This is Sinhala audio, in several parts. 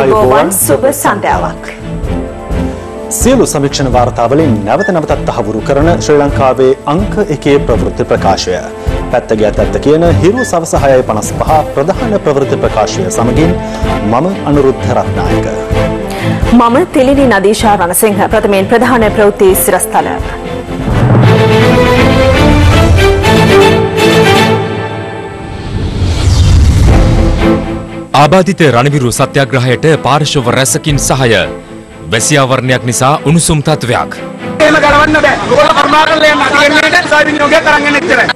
ආයුබෝවන් සුබ සන්ධ්‍යාවක්. සියලු සමීක්ෂණ වාර්තාවලින් නැවත නැවතත් තහවුරු කරන ශ්‍රී ලංකාවේ අංක එකේ ප්‍රවෘත්ති ප්‍රකාශය. පැත්ත ගියත් ඇත්ත කියන හිරු සවස 6:55 ප්‍රධාන ප්‍රවෘත්ති ප්‍රකාශය සමගින් මම අනුරුද්ධ රත්නායක. මම තිලිනි නදීෂා රණසිංහ ප්‍රථමයෙන් ප්‍රධාන ප්‍රවෘත්ති සිරස්තල. ආබාධිත රණවිරු සත්‍යග්‍රහයට පාර්ශව රැසකින් සහය වැසියාවරණයක් නිසා උණුසුම් තත්ත්වයක්. එහෙම ගලවන්න බෑ. ඔයගොල්ලෝ කරුණාකරලා යන්න අධිකරණයට සාය විනියෝගයක් අරන් එන්න එච්චරයි.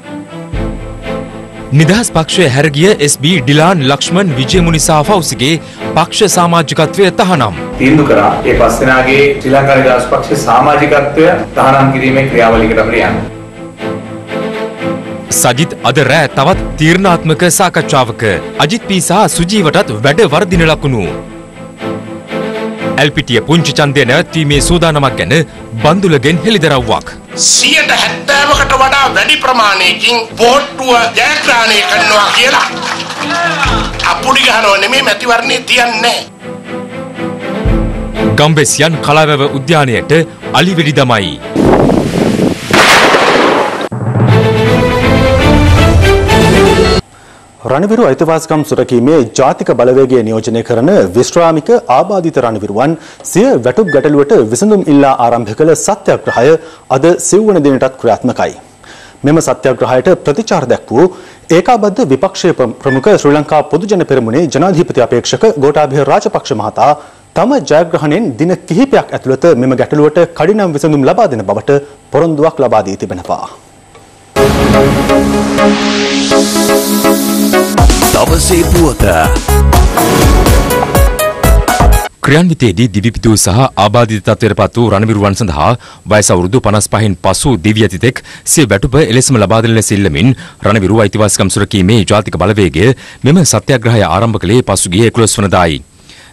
නිදහස් පක්ෂය හැරගිය SB ඩිලාන් ලක්ෂ්මන් විජයමුනි සහ ෆෞසිගේ පක්ෂ සමාජිකත්වය තහනම්. තීන්දුව කරා ඒ පස්සෙනාගේ ශ්‍රී ලංකා නිදහස් පක්ෂ සමාජිකත්වය තහනම් කිරීමේ ක්‍රියාවලියකට අපිට යන්න. සජිත් අද රෑ තවත් තීරණාත්මක සාකච්ඡාවක අජිත් පී සහ සුජීවටත් වැඩ වර්ධින ලකුණු. ඇල්පිටිය පුංචි ඡන්දය නැවැත්වීමේ සූදානමක් ගැන බන්දුලගෙන් හෙළිදරව්වක්. සියයට හැත්තෑවකට වඩා වැඩි ප්‍රමාණයකින් පෝට්ටුව ජයග්‍රහණය කරනවා කියලා. අපුඩි ගහනව නෙමේ මැතිවරණය තියන්නේ. ගම්බෙස්යන් කලාවැව උද්‍යානයට අලිවෙඩි දමයි. රණවිරු අයිතිවාසිකම් සුරකීමේ ජාතික බලවේගය නියෝජනය කරන විශ්‍රාමික ආබාධිත රණවිරුවන් සිය වැටුප් ගැටලුවට විසඳුම් ඉල්ලා ආරම්භ කළ සත්‍යග්‍රහය අද සිව්වන දිනටත් ක්‍රියාත්මකයි. මෙම සත්‍යග්‍රහයට ප්‍රතිචාර දැක්වූ ඒකාබද්ධ විපක්ෂය ප්‍රමුඛ ශ්‍රී ලංකා පොදුජන පෙරමුණේ ජනාධිපති අපේක්ෂක ගෝඨාභය රාජපක්ෂ මහතා තම ජයග්‍රහණයෙන් දින කිහිපයක් ඇතුළත මෙම ගැටලුවට කඩිනම් විසඳුම් ලබා දෙන බවට පොරොන්දුවක් ලබා දී තිබෙනවා. දවසේ පුවත ක්‍රියන්විතයේදී දිවිපිතු සහ ආබාධිත තත්ත්වයට පත් වූ රණවිරුවන් සඳහා වයස අවුරුදු 55න් පසු දිවි ඇතිතෙක් සිය වැටුප එලෙසම ලබා දෙන ලෙස ඉල්ලමින් රණවිරු අයිතිවාසිකම් සුරකීමේ ජාතික බලවේගය මෙම සත්‍යාග්‍රහය ආරම්භ කළේ පසුගිය 11 වනදායි.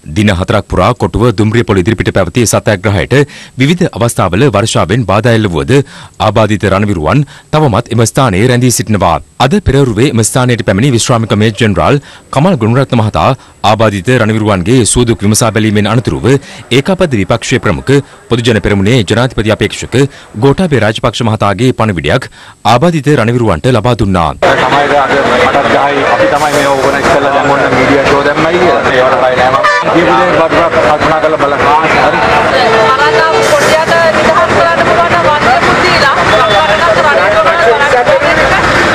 දින හතරක් පුරා කොටුව දුම්රියපොළ ඉදිරිපිට පැවති සත්‍යාග්‍රහයට විවිධ අවස්ථාවල වර්ෂාවෙන් බාධා එල්ල වුවද ආබාධිත රණවිරුවන් තවමත් එම ස්ථානයේ රැඳී සිටිනවා. අද පෙරවරුවේ එම ස්ථානයට පැමිණි විශ්‍රාමික මේජර් ජෙනරාල් කමල් ගුණරත්න මහතා ආබාධිත රණවිරුවන්ගේ සූදුක් විමසා බැලීමෙන් අනතුරුව ඒකාබද්ධ විපක්ෂයේ ප්‍රමුඛ පොදුජන පෙරමුණේ ජනාධිපති අපේක්ෂක ගෝඨාභය රාජපක්ෂ මහතාගේ පණිවිඩයක් ආබාධිත රණවිරුවන්ට ලබා දුන්නා. තමයි අද මටත් ගහයි අපි තමයි මේ ඕගනයිස් කරලා දැන් ඔන්න මීඩියා ෂෝ දැම්මයි කියලා. ඒවට බය නෑ මම. කියපු දේ බඩට කල්පනා කරලා බලන්න. හරි. මරණම් පොඩ්ඩට නිදහස් කරන්න පුළුවන් නම් වන්දනකුත් දීලා මරණම්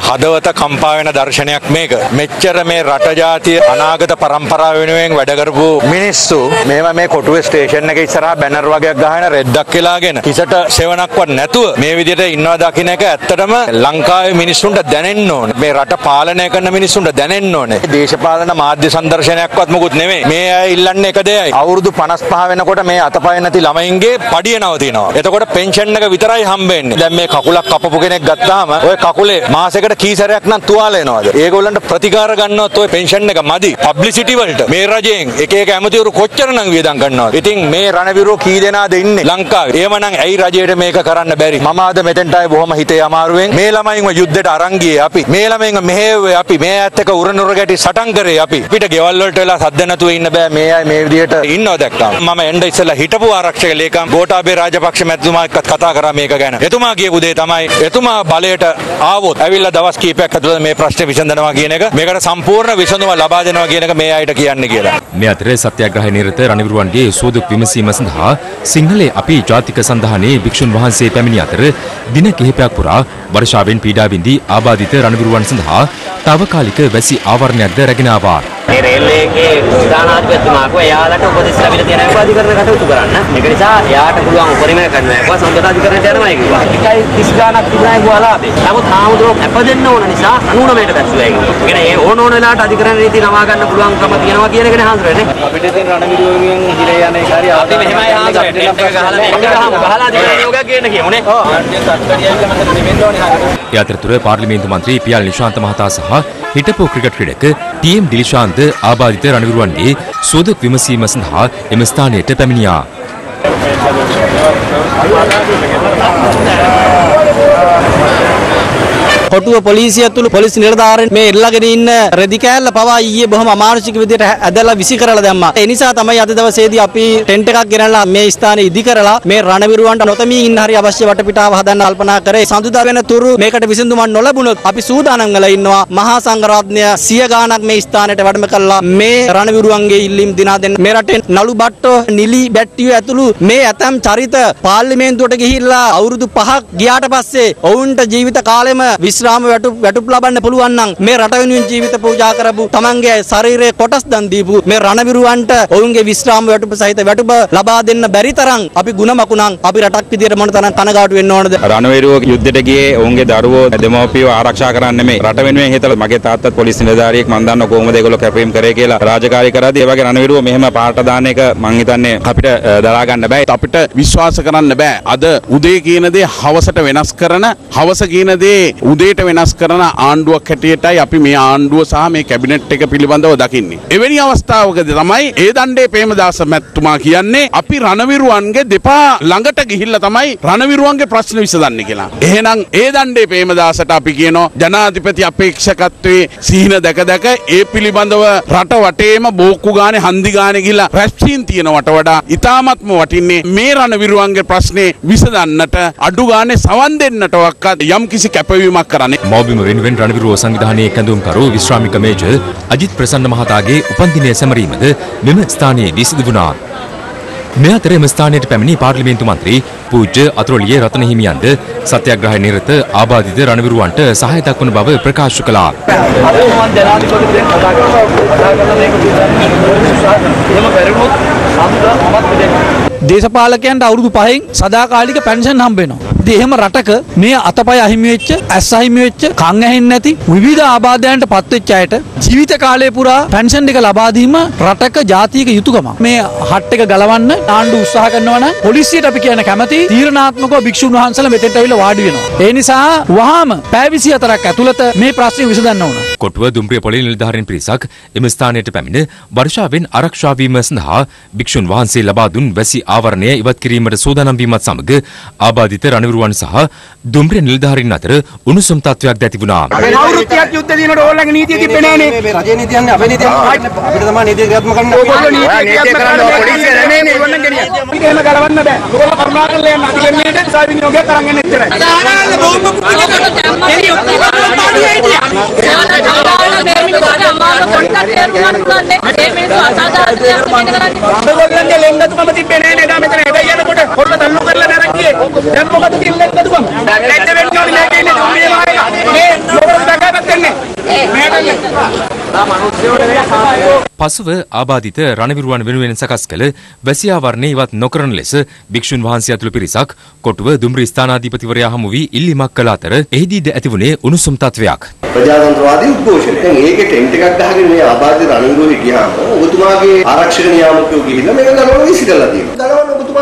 හදවත කම්පා වෙන දර්ශනයක් මේක. මෙච්චර මේ රට ජාතිය අනාගත පරම්පරාව වෙනුවෙන් වැඩ කරපු මිනිස්සු මේවා මේ කොටුවේ ස්ටේෂන් එක ඉස්සරහා බැනර් වගේක් ගහන රෙද්දක් කියලාගෙන කිසට සෙවණක්වත් නැතුව මේ විදිහට ඉන්නවා දකින්න එක ඇත්තටම ලංකාවේ මිනිස්සුන්ට දැනෙන්න ඕනේ. මේ රට පාලනය කරන මිනිස්සුන්ට දැනෙන්න ඕනේ. දේශපාලන මාධ්‍ය සංදර්ශනයක්වත් මොකුත් නෙමෙයි. මේ අය ඉල්ලන්නේ එක දෙයයි. අවුරුදු 55 වෙනකොට මේ අතපය නැති ළමයින්ගේ පඩිය නවතිනවා. එතකොට පෙන්ෂන් එක විතරයි හම්බෙන්නේ. දැන් මේ කකුලක් කපපු කෙනෙක් ගත්තාම ওই කකුලේ මාසෙකට කී සැරයක් නම් තුවාල එනවාද? ඒගොල්ලන්ට ප්‍රතිකාර ගන්නවත් ওই පෙන්ෂන් එක මදි. පබ්ලිසිටි වලට මේ රජයෙන් එක එක ඇමතිවරු කොච්චරනම් වියදම් ගන්නවද? ඉතින් මේ රණවිරෝ කී දෙනාද ඉන්නේ ලංකාවේ? එහෙමනම් ඇයි රජයට මේක කරන්න බැරි? මම අද මෙතෙන්ට ආවේ බොහොම හිතේ අමාරුවෙන්. මේ ළමයින්ව යුද්ධයට අරන් ගියේ අපි. මේ ළමයින්ව මෙහෙව්වේ අපි. මේ ඇත්ත එක උරනුර ගැටි සටන් කරේ අපි. අපිට ගෙවල් වලට වෙලා සද්ද නැතුව ඉන්න බෑ. මේ අය මේ විදිහට ඉන්නව දැක්කම. මම එන්න ඉස්සෙල්ලා හිටපු ආරක්ෂක ලේකම් ගෝඨාභය රාජපක්ෂ මැතිතුමාත් කතා කරා මේක ගැන. එතුමා කියපු දේ තමයි එතුමා බලයට ආවොත් ඇවිල්ලා දවස් කීපයක් ඇතුළත මේ ප්‍රශ්නේ විසඳනවා කියන එක මේකට සම්පූර්ණ විසඳුම ලබා දෙනවා කියන එක මේ අයට කියන්නේ කියලා. මේ අතර සත්‍යාග්‍රහය නිරත රණවිරුවන්ගේ සෝදුක් විමසීම සඳහා සිංහලේ අපි ජාතික සන්ධානයේ භික්ෂුන් වහන්සේ පැමිණි අතර දින කිහිපයක් පුරා වර්ෂාවෙන් පීඩා විඳී ආබාධිත රණවිරුවන් සඳහා తాවකාලික වැසි ආවරණයක්ද රැගෙන ආවා. මේ රේල්වේ එකේ ස්ථානාධිපතිතුමාට එයාලට උපදෙස් ලැබිලා තියෙන අධිකරණ කටයුතු කරන්න. ඒක නිසා එයාට පුළුවන් උපරිම කරනවා. ඒක සම්පත අධිකරණයට යනවා කිව්වා. එකයි 30 ගාණක් තිබුණා ඒක වලාපේ. නමුත් ආමුදෝ අපදෙන්න ඕන නිසා 99ට බැස්සුවා ඒක. ඒ කියන්නේ ඒ ඕන ඕන වෙලාවට අධිකරණ රීති නවා ගන්න පුළුවන්කම තියෙනවා කියන එකනේ හාන්සරනේ. අපිට ඉතින් රණවිරුවෙන් හිරේ යන එක හරි අපි මෙහෙමයි එක ගහලා අධිකරණ නියෝගයක් ගේන්න කියමුනේ. ඔව්. ඒ අතරතුර පාර්ලිමේන්තු මන්ත්‍රී පියල් නිශාන්ත මහතා සහ හිටපු ක්‍රිකට් ක්‍රීඩක ටීඑම් දිලිශාන්ත ආබාධිත රණවිරුවන්ගේ සෝදක් විමසීම සඳහා එම ස්ථානයට පැමිණියා. කොටුව පොලිසිය ඇතුළු පොලිස් නිලධාරීන් මේ එල්ලගෙන ඉන්න රෙදි කෑල්ල පවා ඊයේ බොහොම අමානුෂික විදිහට ඇදලා විසි කරලා දැම්මා. ඒ නිසා තමයි අද දවසේදී අපි ටෙන්ට් එකක් ගෙනල්ලා මේ ස්ථානේ ඉදි කරලා මේ රණවිරුවන්ට නොතමී ඉන්න හරි අවශ්‍ය වටපිටාව හදන්න කල්පනා කරේ. සඳුදා වෙන තුරු මේකට විසඳුමක් නොලැබුණොත් අපි සූදානම් වෙලා ඉන්නවා මහා සංඝරත්නය සිය ගාණක් මේ ස්ථානයට වැඩම කළා මේ රණවිරුවන්ගේ ඉල්ලීම් දිනා දෙන්න. මේ රටේ නළු බට්ටෝ නිලි බැට්ටියෝ ඇතුළු මේ ඇතම් චරිත පාර්ලිමේන්තුවට ගිහිල්ලා අවුරුදු පහක් ගියාට පස්සේ ඔවුන්ට ජීවිත කාලෙම විශ්‍රාම වැටුප් වැටුප් ලබන්න පුළුවන් නම් මේ රට වෙනුවෙන් ජීවිත පූජා කරපු තමන්ගේ ශරීරයේ කොටස් දන් දීපු මේ රණවිරුවන්ට ඔවුන්ගේ විශ්‍රාම වැටුප සහිත වැටුප ලබා දෙන්න බැරි තරම් අපි ගුණමකුණන් අපි රටක් විදියට මොන තරම් කනගාටු වෙන්න ඕනද? රණවිරුව යුද්ධයට ගියේ ඔවුන්ගේ දරුවෝ දෙමව්පියෝ ආරක්ෂා කරන්න නෙමෙයි. රට වෙනුවෙන් හිතලා මගේ තාත්තත් පොලිස් නිලධාරියෙක් මම දන්නවා කොහොමද ඒගොල්ලෝ කැපවීම කරේ කියලා රාජකාරී කරද්දී ඒ වගේ රණවිරුව මෙහෙම පාට දාන එක මං හිතන්නේ අපිට දරා ගන්න බෑ. අපිට විශ්වාස කරන්න බෑ. අද උදේ කියන දේ හවසට වෙනස් කරන හවස කියන දේ උදේට වෙනස් කරන ආණ්ඩුවක් හැටියටයි අපි මේ ආණ්ඩුව සහ මේ කැබිනට් එක පිළිබඳව දකින්නේ. එවැනි අවස්ථාවකදී තමයි ඒ දණ්ඩේ ප්‍රේමදාස මැතිතුමා කියන්නේ අපි රණවිරුවන්ගේ දෙපා ළඟට ගිහිල්ලා තමයි රණවිරුවන්ගේ ප්‍රශ්න විසඳන්නේ කියලා. එහෙනම් ඒ දණ්ඩේ ප්‍රේමදාසට අපි කියනවා ජනාධිපති අපේක්ෂකත්වයේ සීන දැක දැක ඒ පිළිබඳව රට වටේම බෝක්කු ගානේ හන්දි ගානේ ගිහිල්ලා රැස්චීන් තියෙනවට වඩා ඉතාමත්ම වටින්නේ මේ රණවිරුවන්ගේ ප්‍රශ්නේ විසඳන්නට අඩු ගානේ සවන් දෙන්නටවත් යම් කිසි කැපවීමක් කරන්නේ. මෞබිම වෙනුවෙන් රණවිරුව සංවිධානයේ කැඳවුම්කරු විශ්‍රාමික මේජර් අජිත් ප්‍රසන්න මහතාගේ උපන්දිනය සැමරීමද මෙම ස්ථානයේදී සිදු වුණා. මේ අතර එම ස්ථානයට පැමිණි පාර්ලිමේන්තු මන්ත්‍රී පූජ්‍ය අතුරුලියේ රතන හිමියන්ද සත්‍යාග්‍රහය නිරත ආබාධිත රණවිරුවන්ට සහාය දක්වන බව ප්‍රකාශ කළා. දේශපාලකයන්ට අවුරුදු පහෙන් සදාකාලික පැන්ෂන් හම්බ වෙනවා. ඉතින් එහෙම රටක මේ අතපය අහිමි වෙච්ච, ඇස් අහිමි වෙච්ච, කන් ඇහෙන්නේ නැති විවිධ ආබාධයන්ට පත් වෙච්ච අයට ජීවිත කාලය පුරා පැන්ෂන් එක ලබා දීම රටක ජාතික යුතුයකමක්. මේ හට් එක ගලවන්න ආණ්ඩුව උත්සාහ කරනවා නම් පොලිසියට අපි කියන කැමති තීරණාත්මකව භික්ෂුන් වහන්සේලා මෙතෙන්ට ඇවිල්ලා වාඩි වෙනවා. ඒ නිසා වහාම පැය 24ක් ඇතුළත මේ ප්‍රශ්නේ විසඳන්න ඕන. කොටුව දුම්රිය පොලිස් නිලධාරීන් පිරිසක් එම ස්ථානයට පැමිණ වර්ෂාවෙන් ආරක්ෂා වීම සඳහා භික්ෂුන් වහන්සේ ලබා දුන් වැසි ආවරණය ඉවත් කිරීමට සූදානම් වීමත් සමග ආබාධිත රණවිරුවන් සහ දුම්රිය නිලධාරීන් අතර උණුසුම් තත්වයක් ඇති වුණා. අවුරුද්දයක් යුද්ධ දිනට ඕල්ලගේ නීතිය තිබ්බේ නෑනේ. මේ රජයේ නීතියන්නේ අපේ නීතිය අපිට තමයි නීතිය ක්‍රියාත්මක කරන්න ඔයගොල්ලෝ නීතිය ක්‍රියාත්මක කරන්න පොලිසිය නෙමෙයිනේ ඒගොල්ලන් ගෙනියන්නේ. මේක එහෙම ගලවන්න බෑ. ඔයගොල්ලෝ කරුණාකරලා යන්න අධිකරණයට සා විනියෝගය තරම් යන්න එච්චරයි. දානන්න බෝම්බ හිටියා. ඔයගොල්ලන්ගේ ලෙන්ගතුකම තිබ්බේ නෑනේ දා මෙතන හැබැයි යනකොට පොඩ තල්ලු කරලා ගියේ. දැන් මොකද තියෙන්නේ ලෙන්ගතුකම? ලැජ්ජ වෙන්න ඕනේ මේකේ ඉන්නේ දුම්බියේ වහේක. මේ මොකද දකපත් වෙන්නේ? පසුව ආබාධිත රණවිරුවන් වෙනුවෙන් සකස් කළ වැසියාවරණය ඉවත් නොකරන ලෙස භික්ෂුන් වහන්සේ ඇතුළු පිරිසක් කොටුව දුම්රිය ස්ථානාධිපතිවරයා හමු වී ඉල්ලීමක් කළ අතර එහිදීද ඇතිවුණේ උණුසුම් තත්වයක්. ප්‍රජාතන්ත්‍රවාදී උද්ඝෝෂණය. දැන් ඒකේ ටෙන්ට් එකක් ගහගෙන මේ ආබාධිත රණවිරුව හිටියාම ඔබතුමාගේ ආරක්ෂක නියාමකයෝ ගිහිල්ලා මේක ගලවන්න විසි කරලා තියෙනවා.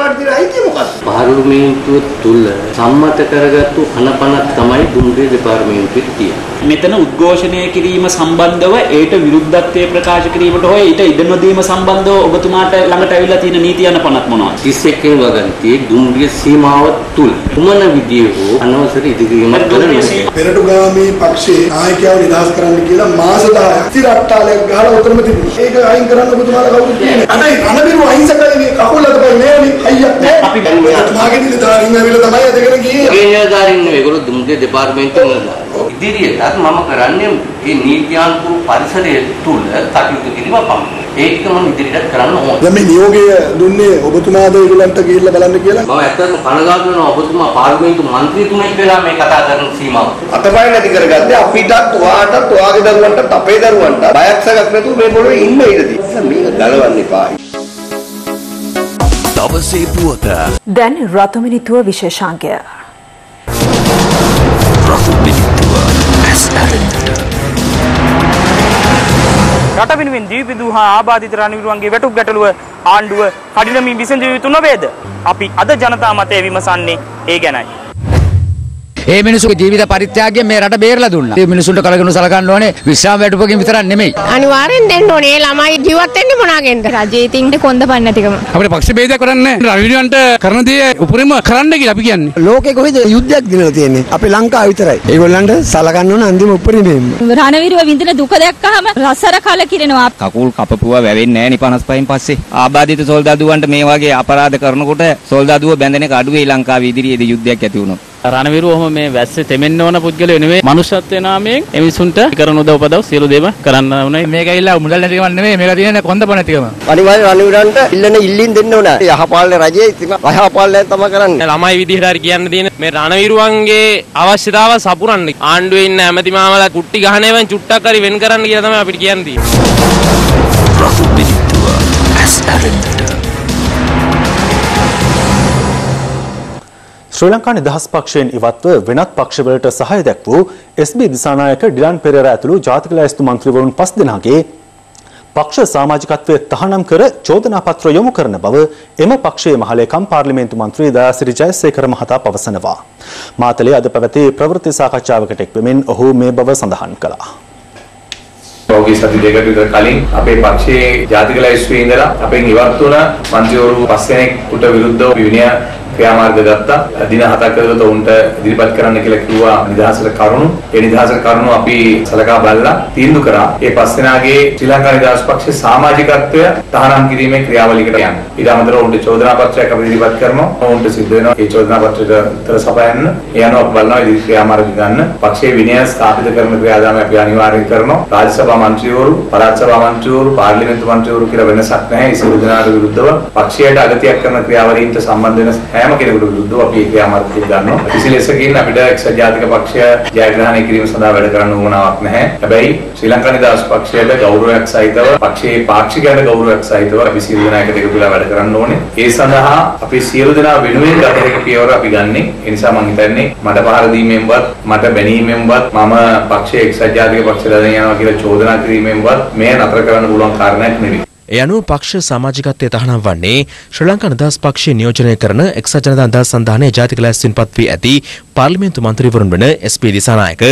ගලවන්න ඔබතුමාට තියෙන අයිතිය මොකක්ද? පාර්ලිමේන්තුව තුල සම්මත කරගත්තු අනපනක් තමයි දුම්රිය දෙපාර්තමේන්තුවේ තියෙන්නේ. මෙතන උද්ඝෝෂණය කිරීම සම්බන්ධව ඒට විරුද්ධත්වය ප්‍රකාශ කිරීමට හෝ ඊට ඉඩ නොදීම සම්බන්ධව ඔබතුමාට ළඟට ඇවිල්ලා තියෙන නීති අනපනක් මොනවද? 31 වෙනි වගන්තියේ දුම්රිය සීමාව තුල කුමන විදියේ හෝ අනවසර ඉදිරියීමක් කළ නොහැකි. පෙරටුගාමී පක්ෂයේ නායකයව නිදහස් කරන්න කියලා මාස 10ක් තිරට්ටාලයක් ගහලා උතරම තිබුණා. ඒක අයින් කරන්න ඔබතුමාලා කවුරුත් කියන්නේ. අදයි රණබිරු අහිංසකයි මේ කකුල අතපයි නෑනේ අයියක් නෑ. අපි ඔබතුමාගේ නිලධාරීන් ඇවිල්ලා තමයි අදගෙන ගියේ. ඒ නිලධාරීන් නෙවෙයි ඒගොල්ලෝ දුම්රිය දෙපාර්තමේන්තුවේ නිලධාරීන්. ඉදිරියටත් මම කරන්නේ මේ නීත්‍යානුකූල පරිසරය තුල කටයුතු කිරීම පමණයි. ඒක මම ඉදිරියට කරන්න ඕනේ. දැන් මේ නියෝගය දුන්නේ ඔබතුමාද ඒගොල්ලන්ට ගිහිල්ලා බලන්න කියලා. මම ඇත්තටම කනගාටු වෙනවා ඔබතුමා පාර්ලිමේන්තු මන්ත්‍රීතුමෙක් වෙලා මේ කතා කරන සීමාව. අතපය නැති කරගත්තේ අපිටත් ඔයාටත් ඔයාගේ දරුවන්ටත් අපේ දරුවන්ට බයක් සැකක් නැතුව මේ පොළොවේ ඉන්න ඉඩදී. මේක ගලවන්න එපා. දවසේ පුවත දැන් රතුමිනිතුව විශේෂාංගය. රට වෙනුවෙන් දීපිදු හා ආබාධිත රණවිරුවන්ගේ වැටුප් ගැටලුව ආණ්ඩුව කඩිනමින් විසඳිය යුතු නොවේද? අපි අද ජනතා මතය විමසන්නේ ඒ ගැනයි. ඒ මිනිසුගේ ජීවිත පරිත්‍යාගයෙන් මේ රට බේරලා දුන්නා. ඒ මිනිසුන්ට කලකිරුණු සලකන්න ඕනේ විශ්‍රාම වැටුපකින් විතරක් නෙමෙයි. අනිවාර්යෙන් දෙන්න ඕනේ ළමයි ජීවත් වෙන්නේ මොනාගෙන්ද? රජයේ තින් කොන්ද පන්නේ නැතිකම. අපිට පක්ෂ ભેදයක් කරන්නේ රවිනිවන්ට කරන දේ උපරිම කරන්න කියලා අපි කියන්නේ. ලෝකේ කොහෙද යුද්ධයක් දිනලා තියෙන්නේ? අපේ ලංකාව විතරයි. ඒගොල්ලන්ට සලකන්න ඕන අන්තිම උපරිමයෙන්ම. රණවිරුව විඳින දුක දැක්කහම රසර කලකිරෙනවා. කකුල් කපපුවා වැවෙන්නේ නැහැ නේ 55න් පස්සේ. ආබාධිත සොල්දාදුවන්ට මේ වගේ අපරාධ කරනකොට සොල්දාදුව බැඳෙන එක අඩුවේ ලංකාවේ ඉදිරියේදී යුද්ධයක් ඇති වුණොත්. රණවිරු ඔහොම මේ වැස්සේ තෙමෙන්න ඕන පුද්ගලයෝ නෙමෙයි මනුෂ්‍යත්වයේ නාමයෙන් එමිසුන්ට කරන උදව් උපදව් සියලු දේම කරන්න ඕනේ මේක ඇවිල්ලා මුදල් නැතිකම නෙමෙයි මේක තියෙන කොන්දප නැතිකම. අනිවාර්යෙන් රණවිරන්ට ඉල්ලන ඉල්ලින් දෙන්න ඕන. යහපාලන රජයේ ඉතින් යහපාලනය තමයි කරන්නේ. ළමයි විදිහට හරි කියන්න තියෙන මේ රණවිරුවන්ගේ අවශ්‍යතාව සපුරන්න ආණ්ඩුවේ ඉන්න ඇමති මාමලා කුට්ටි ගහන ඒවා චුට්ටක් හරි වෙන් කරන්න කියලා තමයි අපිට කියන්න. රතු පිළිතුව ඇස් ඇරෙන්නට ශ්‍රී ලංකා නිදහස් පක්ෂයෙන් ඉවත්ව වෙනත් පක්ෂවලට සහාය දැක් වූ SB දිසානායක ඩිලන් පෙරේරා ඇතුළු ජාතික ලැයිස්තු මන්ත්‍රීවරුන් පස් දෙනාගේ පක්ෂ සමාජිකත්වය තහනම් කර චෝදනා පත්‍ර යොමු කරන බව එම පක්ෂයේ මහලේකම් පාර්ලිමේන්තු මන්ත්‍රී දයාසිරි ජයසේකර මහතා පවසනවා. මාතලේ අද පැවති ප්‍රවෘත්ති සාකච්ඡාවකට එක්වෙමින් ඔහු මේ බව සඳහන් කළා. පෞගේ සති දෙකකට විතර කලින් අපේ පක්ෂයේ ජාතික ලැයිස්තුවේ ඉඳලා අපෙන් ඉවත් වුණ මන්ත්‍රීවරු පස් දෙනෙකුට විරුද්ධව විනය ක්‍රියාමාර්ග ගත්තා. දින හතක් ඇතුළත උන්ට ඉදිරිපත් කරන්න කියලා කිව්වා නිදහසට කරුණු. ඒ නිදහසට කරුණු අපි සලකා බලලා තීන්දුව කරා. ඒ පස් දෙනාගේ ශ්‍රී ලංකා නිදහස් පක්ෂයේ සමාජිකත්වය තහනම් කිරීමේ ක්‍රියාවලියකට යන්න. ඊට අමතරව උන්ට චෝදනා පත්‍රයක් අපි ඉදිරිපත් කරනවා. උන්ට සිද්ධ වෙනවා ඒ චෝදනා පත්‍රයට උත්තර සපයන්න. ඒ අනුව අපි බලනවා ඉදිරි ක්‍රියාමාර්ග ගන්න. පක්ෂයේ විනය ස්ථාපිත කරන ක්‍රියාදාමය අපි අනිවාර්යයෙන් කරනවා. රාජ්‍ය සභා මන්ත්‍රීවරු, පළාත් සභා මන්ත්‍රීවරු, පාර්ලිමේන්තු මන්ත්‍රීවරු කියලා වෙනසක් නැහැ. ඒ සියලු දෙනාට විරුද්ධව පක්ෂයට අගතියක් කරන ක්‍රියාවලීන්ට සම්බන්ධ වෙන හැම කෙනෙකුට විරුද්ධව අපි ඒ ක්‍රියාමාර්ගය ගන්නවා. කිසි ලෙසකින් අපිට එක්සත් ජාතික පක්ෂය ජයග්‍රහණය කිරීම සඳහා වැඩ කරන්න උවමනාවක් නැහැ. හැබැයි ශ්‍රී ලංකා නිදහස් පක්ෂයට ගෞරවයක් සහිතව පක්ෂයේ පාක්ෂිකයන්ට ගෞරවයක් සහිතව අපි සියලු දෙනා එකට එකතු වෙලා වැඩ කරන්න ඕනේ. ඒ සඳහා අපි සියලු දෙනා වෙනුවෙන් ගත හැකි පියවර අපි ගන්නෙ. ඒ නිසා මම හිතන්නේ මට පහර දීමෙන්වත් මට බැනීමෙන්වත් මම පක්ෂයේ එක්සත් ජාතික පක්ෂයට දැන යනවා කියලා චෝදනා කිරීමෙන්වත් මේ නතර කරන්න පුළුවන් කාරණයක් නෙවෙයි. ඒ අනුව පක්ෂ සමාජිකත්වය තහනම් වන්නේ ශ්‍රී ලංකා නිදහස් පක්ෂය නියෝජනය කරන එක්සත් ජනතා නිදහස් සන්ධානයේ ජාතික ලැයිස්තුවෙන් පත් වී ඇති පාර්ලිමේන්තු මන්ත්‍රීවරුන් වන S P. Dissanayake,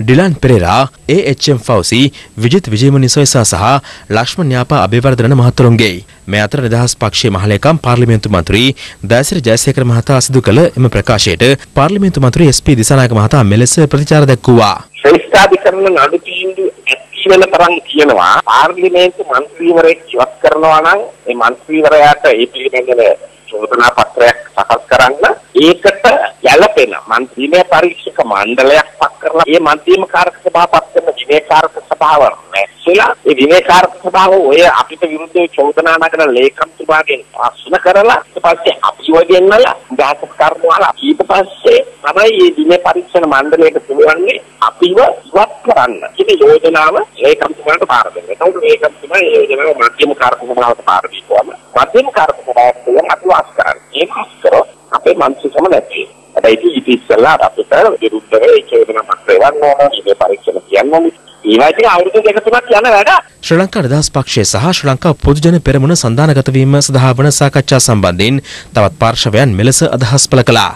Dilan Perera, A H M. Fowzie, Wijith Wijayamuni Zoysa සහ ලක්ෂ්මන් යාපා අබේවර්ධන මහතුරුන්ගේ මේ අතර නිදහස් පක්ෂයේ මහලේකම් පාර්ලිමේන්තු මන්ත්‍රී දයසිරි ජයසේකර මහතා සිදු කළ එම ප්‍රකාශයට පාර්ලිමේන්තු මන්ත්‍රී එස්.පී. දිසානායක මහතා මෙලෙස ප්‍රතිචාර දැක්වුවා. ශ්‍රේෂ්ඨාධිකරණ නඩු තීන්දුව ඇති වෙන තරම් කියනවා. පාර්ලිමේන්තු මන්ත්‍රීවරයෙක් ඉවත් කරනවා නම් ඒ මන්ත්‍රීවරයාට ඒ පිළිබඳව චෝදනා පත්‍රයක් සකස් කරන්න ඒකට ගැළපෙන මන්ත්‍රීමය පරීක්ෂක මණ්ඩලයක් පත් කරලා ඒ මන්ත්‍රීම කාරක සභාව පත් කරන විනයකාරක සභාව නැසලා ඒ විනයකාරක සභාව ඔය අපිට විරුද්ධව චෝදනා නගන ලේකම්තුමාගෙන් ප්‍රශ්න කරලා ඊට පස්සේ අපිව ගෙන්නලා දාසක කරනවා ඊට පස්සේ තමයි මේ විනය පරීක්ෂණ මණ්ඩලයට පුළුවන්නේ අපිව ඉවත් කරන්න. ඉතින් යෝජනාව ලේකම්තුමාට පාර දෙන්න. එතකොට ලේකම්තුමා ඒ යෝජනාව මධ්‍යම කාරක සභාවට පාර දීපුවම මධ්‍යම කාරක සභාව තුළ අපිව අස් කරන්න. ඒක අස් කරොත් අපේ මන්ත්‍රීකම නැති වෙනවා. හැබැයි ඉතින් ඉතිස්සලා අපිට විරුද්ධව ඒ චෝදනා පත්‍රය වන්න ඕන, විනය පරීක්ෂණ කියන්න ඕනේ. ඒවා ඉතින් අවුරුදු දෙක තුනක් යන වැඩ. ශ්‍රී ලංකා නිදහස් පක්ෂය සහ ශ්‍රී ලංකා පොදුජන පෙරමුණ සන්ධානගත වීම සඳහා වන සාකච්ඡා සම්බන්ධයෙන් තවත් පාර්ශවයන් මෙලෙස අදහස් පළ කළා.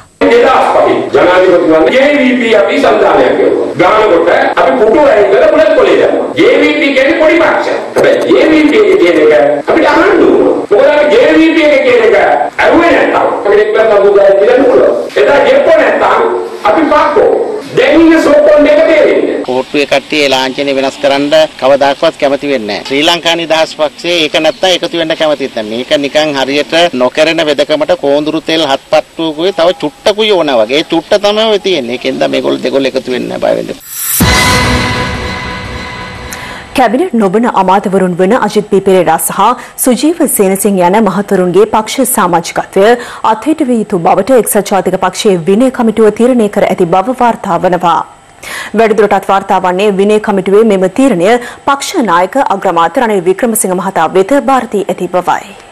ජනාධිපතිතුමන් JVP අපි සංධානයක් කරනවා. ගානකොට අපි පුටු වයින් කරලා බුලත් කොලේ දානවා. JVP කියන්නේ පොඩි පක්ෂයක්. හැබැයි JVP කියන එක අපිට අහන්න ඕන. මොකද අපි JVP එකේ කියන එක අහුවේ නැත්තම් අපිට එක්කම බුදුදහම කියන්න පුළුවන්. එදා ගෙප්පෝ නැත්තම් අපි පාක්කෝ. දැන් ඉන්නේ සෝපොන් එක තේරෙන්නේ. කෝට්ටුවේ කට්ටිය ලාංඡනේ වෙනස් කරන්න කවදාකවත් කැමති වෙන්නේ නැහැ. ශ්‍රී ලංකා නිදහස් පක්ෂයේ ඒක නැත්තම් එකතු වෙන්න කැමතිත් නැහැ. මේක නිකන් හරියට නොකරන වෙදකමට කෝඳුරු තෙල් හත්පත්තුකුයි තව චුට්ටකුයි ඕන වගේ. ඒ චුට්ට තමයි ඔය තියෙන්නේ. ඒකෙන්ද මේගොල්ලෝ දෙගොල්ලෝ එකතු වෙන්නේ නැහැ බය වෙන්න. කැබිනට් නොවන අමාත්‍යවරුන් වන අජිත් පී පෙරේරා සහ සුජීව සේනසිංහ යන මහතුරුන්ගේ පක්ෂ සමාජිකත්වය අත්හිට විය යුතු බවට එක්සත් ජාතික පක්ෂයේ විනය කමිටුව තීරණය කර ඇති බව වාර්තා වනවා. වැඩිදුරටත් වාර්තා වන්නේ විනය කමිටුවේ මෙම තීරණය පක්ෂ නායක අග්‍රාමාත්‍ය රනිල් වික්‍රමසිංහ මහතා වෙත භාර දී ඇති බවයි.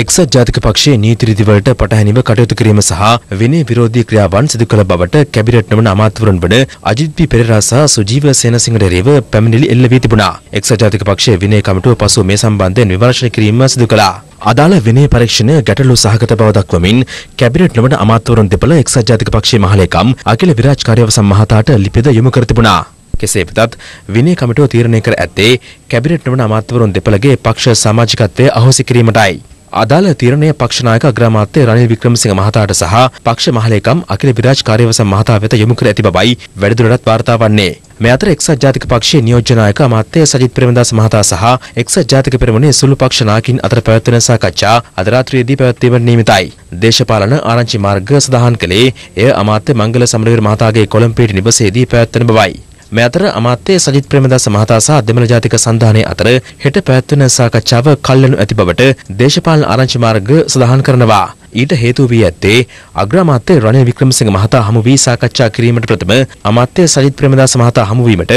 එක්සත් ජාතික පක්ෂයේ නීති රීතිවලට පටහැනිව කටයුතු කිරීම සහ විනය විරෝධී ක්‍රියාවන් සිදු කළ බවට කැබිනට් නොවන අමාත්‍යවරුන් වන අජිත් පී පෙරේරා සහ සුජීව සේනසිංහට එරෙහිව පැමිණිලි එල්ල වී තිබුණා. එක්සත් ජාතික පක්ෂයේ විනය කමිටුව පසුව මේ සම්බන්ධයෙන් විමර්ශන කිරීම සිදු කළා. අදාළ විනය පරීක්ෂණය ගැටලු සහගත බව දක්වමින් කැබිනට් නොවන අමාත්‍යවරුන් දෙපළ එක්සත් ජාතික පක්ෂයේ මහලේකම් අකිල විරාජ් කාර්යවසම් මහතාට ලිපිද යොමු කර තිබුණා. කෙසේ වෙතත් විනය කමිටුව තීරණය කර ඇත්තේ කැබිනට් නොවන අමාත්‍යවරුන් දෙපළගේ පක්ෂ සමාජිකත්වය අහෝසි කිරීමටයි. අදාළ තීරණය පක්ෂනායක අග්‍රාමාත්‍ය රනිල් වික්‍රමසිංහ මහතාට සහ පක්ෂ මහලේකම් අකිල විරාජ් කාර්යවසම් මහතා වෙත යොමු කර ඇති බවයි වැඩිදුරටත් වාර්තා වන්නේ. මේ අතර එක්සත් ජාතික පක්ෂයේ නියෝජ්‍ය නායක අමාත්‍ය සජිත් ප්‍රේමදාස මහතා සහ එක්සත් ජාතික පෙරමුණේ සුළු පක්ෂ නායකින් අතර පැවැත්වෙන සාකච්ඡා අද රාත්‍රියේදී පැවැත්වීමට නියමිතයි. දේශපාලන ආරංචි මාර්ග සඳහන් කළේ එය අමාත්‍ය මංගල සමරවීර මහතාගේ කොළඹ නිවසේදී පැවැත්වෙන බවයි. මේ අතර අමාත්‍ය සජිත් ප්‍රේමදාස මහතා සහ දෙමළ ජාතික සන්ධානයේ අතර හෙට පැවැත්වෙන සාකච්ඡාව කල්යනු ඇති බවට දේශපාලන ආරංචි මාර්ග සඳහන් කරනවා. ඊට හේතු වී ඇත්තේ අග්‍රාමාත්‍ය රනිල් වික්‍රමසිංහ මහතා හමු වී සාකච්ඡා කිරීමට ප්‍රථම අමාත්‍ය සජිත් ප්‍රේමදාස මහතා හමු වීමට